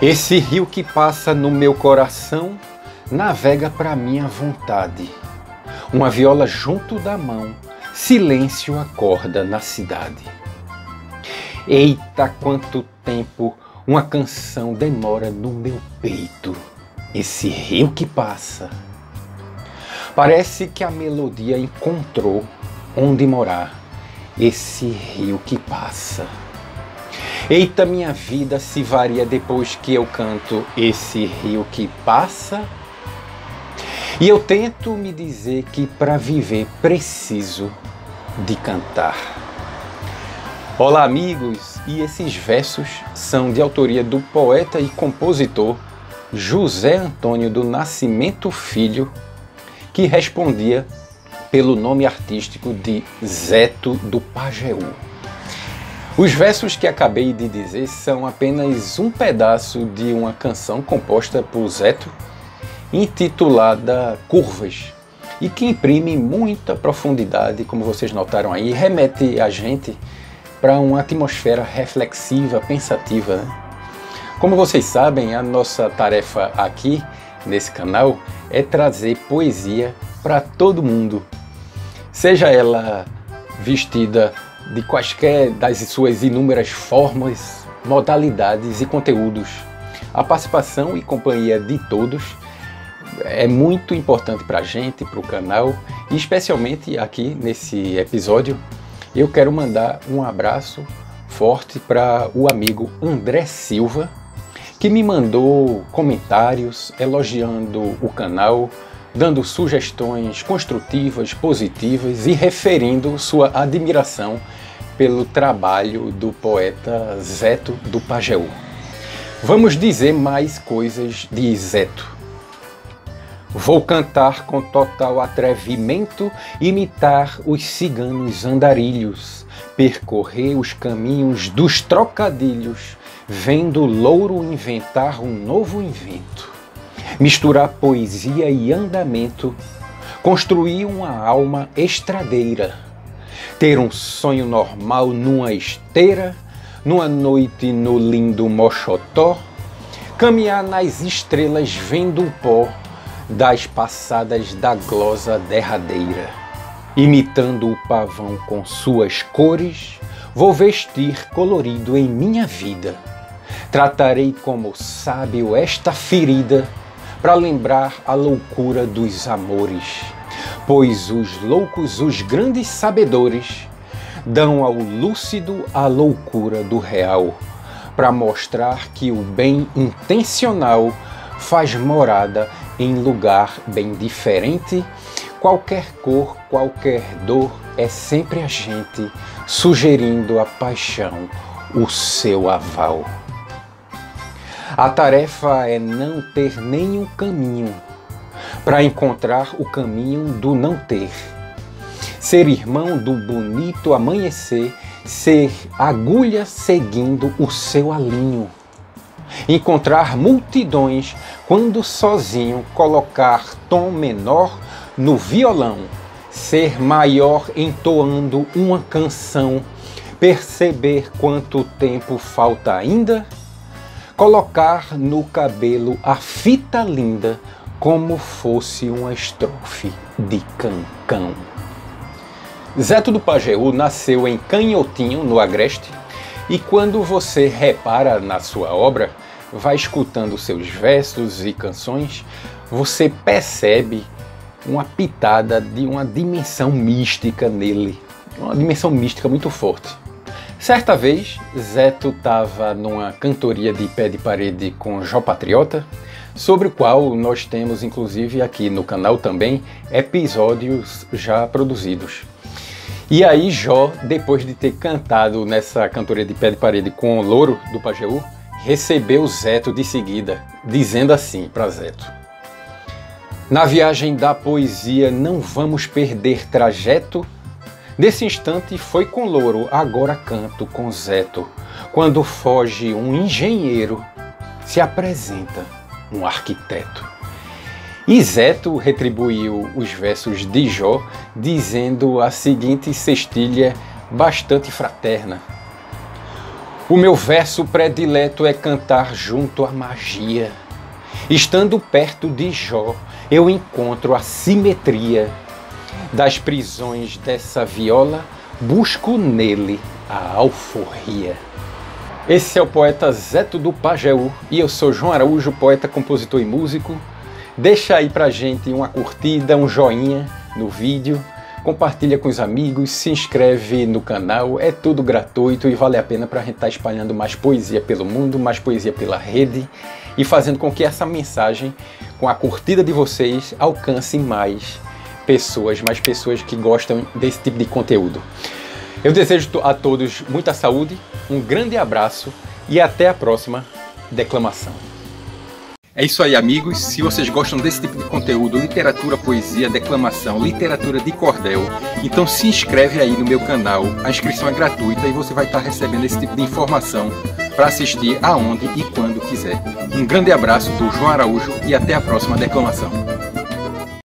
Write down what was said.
Esse rio que passa no meu coração navega para minha vontade. Uma viola junto da mão, silêncio acorda na cidade. Eita, quanto tempo uma canção demora no meu peito. Esse rio que passa. Parece que a melodia encontrou onde morar. Esse rio que passa. Eita, minha vida se varia depois que eu canto esse rio que passa. E eu tento me dizer que para viver preciso de cantar. Olá, amigos, e esses versos são de autoria do poeta e compositor José Antônio do Nascimento Filho, que respondia pelo nome artístico de Zeto do Pajeú. Os versos que acabei de dizer são apenas um pedaço de uma canção composta por Zeto, intitulada Curvas, e que imprime muita profundidade, como vocês notaram aí, remete a gente para uma atmosfera reflexiva, pensativa. Né? Como vocês sabem, a nossa tarefa aqui nesse canal é trazer poesia para todo mundo, seja ela vestida de quaisquer das suas inúmeras formas, modalidades e conteúdos. A participação e companhia de todos é muito importante para a gente, para o canal e especialmente aqui nesse episódio. Eu quero mandar um abraço forte para o amigo André Silva, que me mandou comentários elogiando o canal, dando sugestões construtivas, positivas e referindo sua admiração pelo trabalho do poeta Zeto do Pajeú. Vamos dizer mais coisas de Zeto. Vou cantar com total atrevimento, imitar os ciganos andarilhos, percorrer os caminhos dos trocadilhos, vendo louro inventar um novo invento misturar poesia e andamento, construir uma alma estradeira, ter um sonho normal numa esteira, numa noite no lindo Mochotó, caminhar nas estrelas vendo o pó das passadas da glosa derradeira. Imitando o pavão com suas cores, vou vestir colorido em minha vida. Tratarei como sábio esta ferida para lembrar a loucura dos amores, pois os loucos, os grandes sabedores, dão ao lúcido a loucura do real, para mostrar que o bem intencional faz morada em lugar bem diferente. Qualquer cor, qualquer dor é sempre a gente sugerindo a paixão, o seu aval. A tarefa é não ter nenhum caminho para encontrar o caminho do não ter. Ser irmão do bonito amanhecer, ser agulha seguindo o seu alinho. Encontrar multidões quando sozinho colocar tom menor no violão, ser maior entoando uma canção, perceber quanto tempo falta ainda colocar no cabelo a fita linda como fosse uma estrofe de cancão. Zeto do Pajeú nasceu em Canhotinho, no Agreste, e quando você repara na sua obra, vai escutando seus versos e canções, você percebe uma pitada de uma dimensão mística nele, uma dimensão mística muito forte. Certa vez, Zeto estava numa cantoria de pé de parede com Jó Patriota, sobre o qual nós temos inclusive aqui no canal também episódios já produzidos. E aí Jó, depois de ter cantado nessa cantoria de pé de parede com o Louro do Pajeú, recebeu Zeto de seguida, dizendo assim para Zeto: Na viagem da poesia não vamos perder trajeto Nesse instante foi com louro, agora canto com Zeto. Quando foge um engenheiro, se apresenta um arquiteto. E Zeto retribuiu os versos de Jó, dizendo a seguinte cestilha bastante fraterna: O meu verso predileto é cantar junto à magia. Estando perto de Jó, eu encontro a simetria das prisões dessa viola, busco nele a alforria. Esse é o poeta Zeto do Pajeú e eu sou João Araújo, poeta, compositor e músico. Deixa aí pra gente uma curtida, um joinha no vídeo, compartilha com os amigos, se inscreve no canal, é tudo gratuito e vale a pena para a gente estar tá espalhando mais poesia pelo mundo, mais poesia pela rede e fazendo com que essa mensagem, com a curtida de vocês, alcance mais pessoas, mais pessoas que gostam desse tipo de conteúdo. Eu desejo a todos muita saúde, um grande abraço e até a próxima declamação. É isso aí, amigos. Se vocês gostam desse tipo de conteúdo, literatura, poesia, declamação, literatura de cordel, então se inscreve aí no meu canal. A inscrição é gratuita e você vai estar recebendo esse tipo de informação para assistir aonde e quando quiser. Um grande abraço do João Araújo e até a próxima declamação.